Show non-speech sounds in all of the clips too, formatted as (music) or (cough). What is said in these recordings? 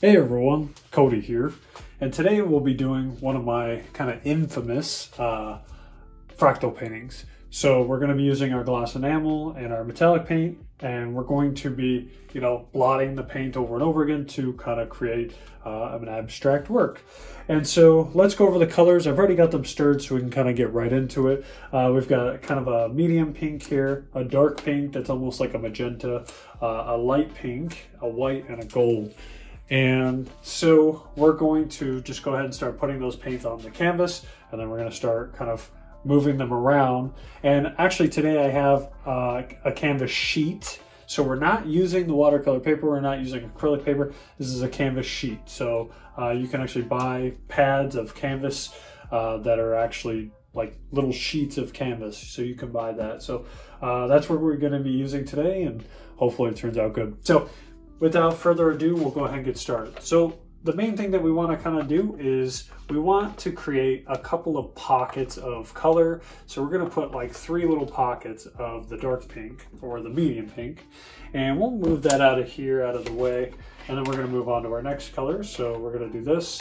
Hey everyone, Coty here, and today we'll be doing one of my kind of infamous uh, fractal paintings. So we're going to be using our gloss enamel and our metallic paint, and we're going to be, you know, blotting the paint over and over again to kind of create uh, an abstract work. And so let's go over the colors. I've already got them stirred so we can kind of get right into it. Uh, we've got kind of a medium pink here, a dark pink that's almost like a magenta, uh, a light pink, a white, and a gold. And so we're going to just go ahead and start putting those paints on the canvas and then we're going to start kind of moving them around. And actually today I have uh, a canvas sheet. So we're not using the watercolor paper, we're not using acrylic paper. This is a canvas sheet. So uh, you can actually buy pads of canvas uh, that are actually like little sheets of canvas. So you can buy that. So uh, that's what we're going to be using today and hopefully it turns out good. So without further ado, we'll go ahead and get started. So the main thing that we want to kind of do is we want to create a couple of pockets of color. So we're going to put like three little pockets of the dark pink or the medium pink. And we'll move that out of here, out of the way. And then we're going to move on to our next color. So we're going to do this.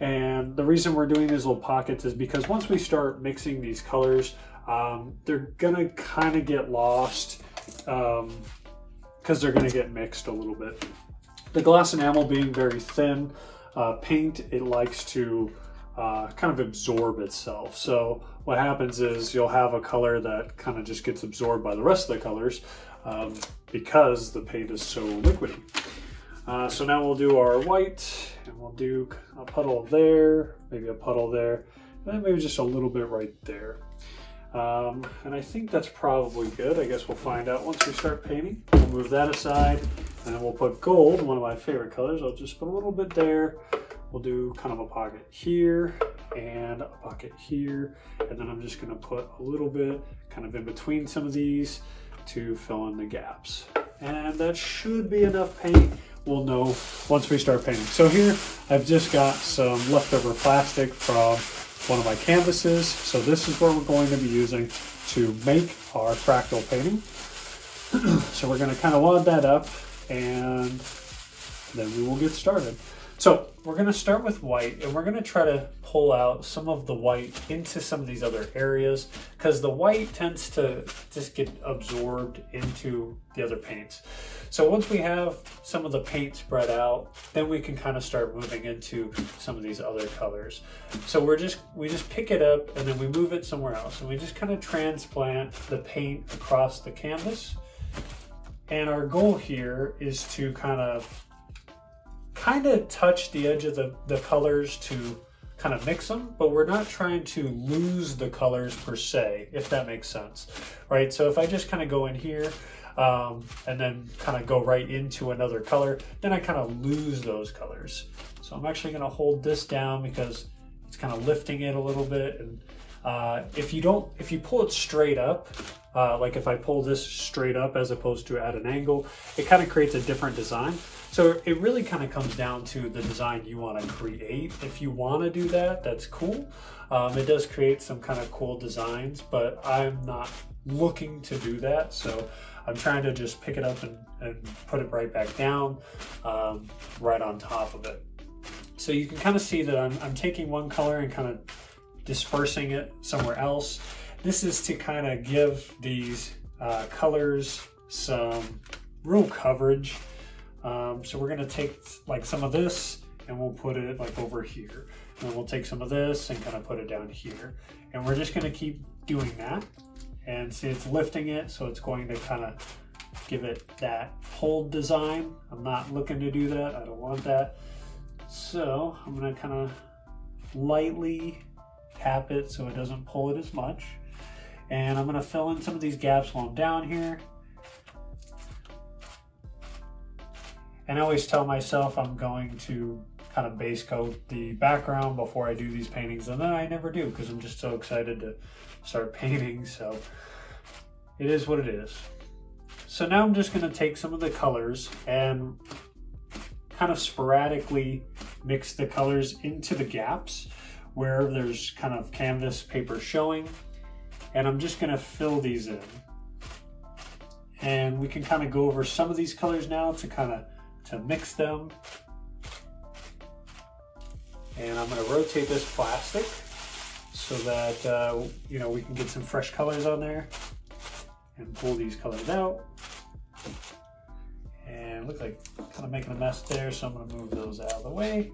And the reason we're doing these little pockets is because once we start mixing these colors, um, they're going to kind of get lost. Um, because they're going to get mixed a little bit. The gloss enamel being very thin uh, paint, it likes to uh, kind of absorb itself. So what happens is you'll have a color that kind of just gets absorbed by the rest of the colors um, because the paint is so liquidy. Uh, so now we'll do our white and we'll do a puddle there, maybe a puddle there, and then maybe just a little bit right there. Um, and I think that's probably good. I guess we'll find out once we start painting. We'll move that aside and then we'll put gold, one of my favorite colors. I'll just put a little bit there. We'll do kind of a pocket here and a pocket here. And then I'm just gonna put a little bit kind of in between some of these to fill in the gaps. And that should be enough paint. We'll know once we start painting. So here I've just got some leftover plastic from one of my canvases. So this is what we're going to be using to make our fractal painting. (clears throat) so we're going to kind of wad that up and then we will get started. So we're going to start with white and we're going to try to pull out some of the white into some of these other areas because the white tends to just get absorbed into the other paints. So once we have some of the paint spread out, then we can kind of start moving into some of these other colors. So we're just, we just pick it up and then we move it somewhere else and we just kind of transplant the paint across the canvas. And our goal here is to kind of kind of touch the edge of the, the colors to kind of mix them, but we're not trying to lose the colors per se, if that makes sense, right? So if I just kind of go in here um, and then kind of go right into another color, then I kind of lose those colors. So I'm actually gonna hold this down because it's kind of lifting it a little bit. And uh, if you don't, if you pull it straight up, uh, like if I pull this straight up as opposed to at an angle, it kind of creates a different design. So it really kind of comes down to the design you want to create. If you want to do that, that's cool. Um, it does create some kind of cool designs, but I'm not looking to do that. So I'm trying to just pick it up and, and put it right back down, um, right on top of it. So you can kind of see that I'm, I'm taking one color and kind of dispersing it somewhere else. This is to kind of give these uh, colors some real coverage um, so we're gonna take like some of this and we'll put it like over here. And then we'll take some of this and kind of put it down here. And we're just gonna keep doing that. And see it's lifting it, so it's going to kind of give it that hold design. I'm not looking to do that, I don't want that. So I'm gonna kind of lightly tap it so it doesn't pull it as much. And I'm gonna fill in some of these gaps while I'm down here. And I always tell myself I'm going to kind of base coat the background before I do these paintings. And then I never do because I'm just so excited to start (laughs) painting. So it is what it is. So now I'm just going to take some of the colors and kind of sporadically mix the colors into the gaps where there's kind of canvas paper showing. And I'm just going to fill these in. And we can kind of go over some of these colors now to kind of to mix them And I'm gonna rotate this plastic so that, uh, you know, we can get some fresh colors on there and pull these colors out. And look like kind of making a mess there, so I'm gonna move those out of the way.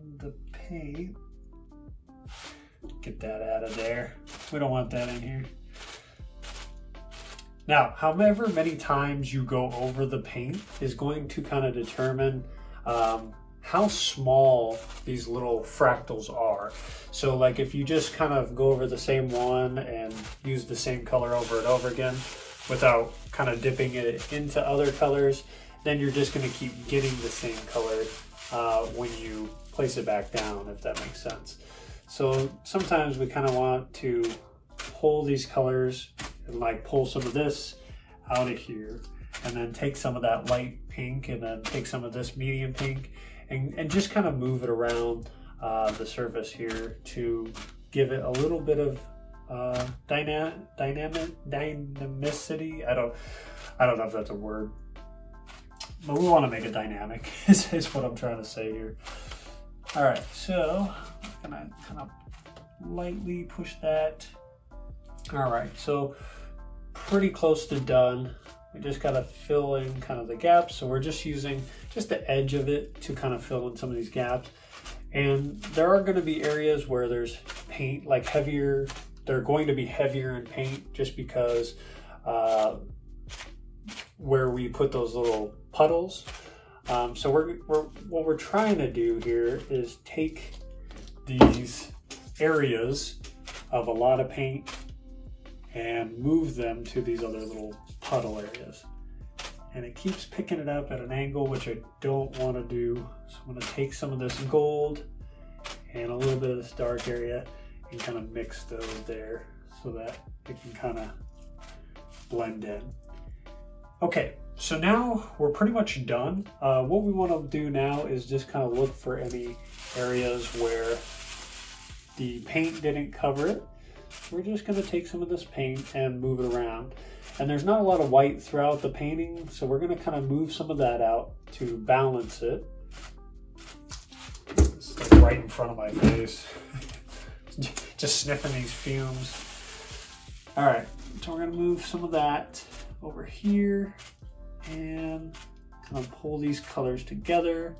In the paint. Get that out of there. We don't want that in here. Now, however many times you go over the paint is going to kind of determine um, how small these little fractals are. So like if you just kind of go over the same one and use the same color over and over again without kind of dipping it into other colors, then you're just going to keep getting the same color uh, when you place it back down, if that makes sense. So sometimes we kind of want to pull these colors and like pull some of this out of here and then take some of that light pink and then take some of this medium pink and, and just kind of move it around uh, the surface here to give it a little bit of uh, dyna dynamic dynamicity. I don't I don't know if that's a word, but we want to make it dynamic (laughs) is, is what I'm trying to say here. All right, so I'm gonna kind of lightly push that all right, so pretty close to done. We just got to fill in kind of the gaps. So we're just using just the edge of it to kind of fill in some of these gaps. And there are going to be areas where there's paint like heavier. They're going to be heavier in paint just because uh, where we put those little puddles. Um, so we're, we're what we're trying to do here is take these areas of a lot of paint and move them to these other little puddle areas. And it keeps picking it up at an angle, which I don't want to do. So I'm going to take some of this gold and a little bit of this dark area and kind of mix those there so that it can kind of blend in. Okay, so now we're pretty much done. Uh, what we want to do now is just kind of look for any areas where the paint didn't cover it we're just going to take some of this paint and move it around. And there's not a lot of white throughout the painting, so we're going to kind of move some of that out to balance it. It's like right in front of my face. (laughs) just sniffing these fumes. All right, so we're going to move some of that over here and kind of pull these colors together.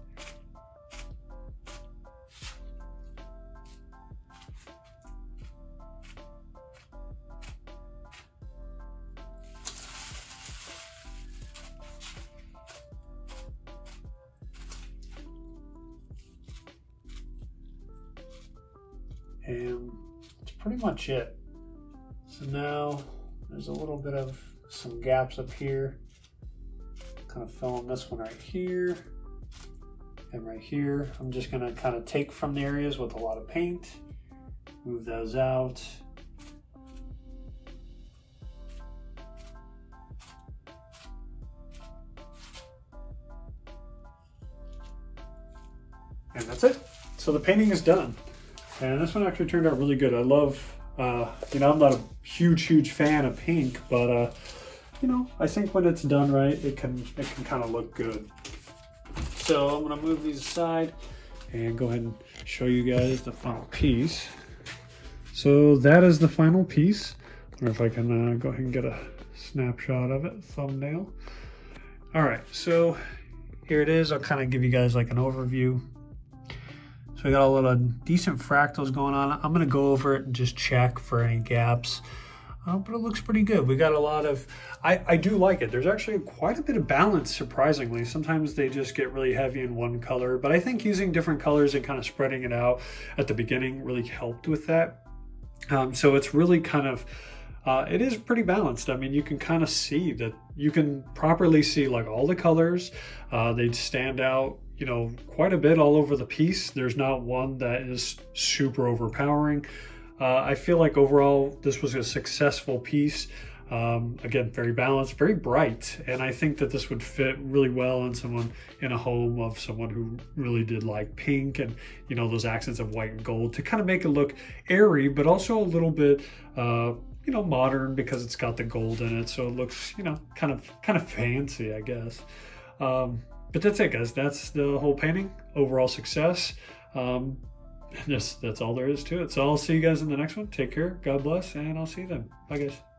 And that's pretty much it. So now there's a little bit of some gaps up here. Kind of filling this one right here and right here. I'm just gonna kind of take from the areas with a lot of paint, move those out. And that's it. So the painting is done. And this one actually turned out really good. I love, uh, you know, I'm not a huge, huge fan of pink, but, uh, you know, I think when it's done right, it can, it can kind of look good. So I'm gonna move these aside and go ahead and show you guys the final piece. So that is the final piece. Or if I can uh, go ahead and get a snapshot of it, thumbnail. All right, so here it is. I'll kind of give you guys like an overview. So we got a lot of decent fractals going on. I'm gonna go over it and just check for any gaps. Uh, but it looks pretty good. We got a lot of, I, I do like it. There's actually quite a bit of balance, surprisingly. Sometimes they just get really heavy in one color, but I think using different colors and kind of spreading it out at the beginning really helped with that. Um, so it's really kind of, uh, it is pretty balanced. I mean, you can kind of see that you can properly see like all the colors. Uh, they stand out you know, quite a bit all over the piece. There's not one that is super overpowering. Uh, I feel like overall this was a successful piece. Um, again, very balanced, very bright, and I think that this would fit really well in someone in a home of someone who really did like pink and you know those accents of white and gold to kind of make it look airy, but also a little bit uh, you know modern because it's got the gold in it, so it looks you know kind of kind of fancy, I guess. Um, but that's it, guys. That's the whole painting. Overall success. Um, just that's all there is to it. So I'll see you guys in the next one. Take care. God bless, and I'll see you then. Bye, guys.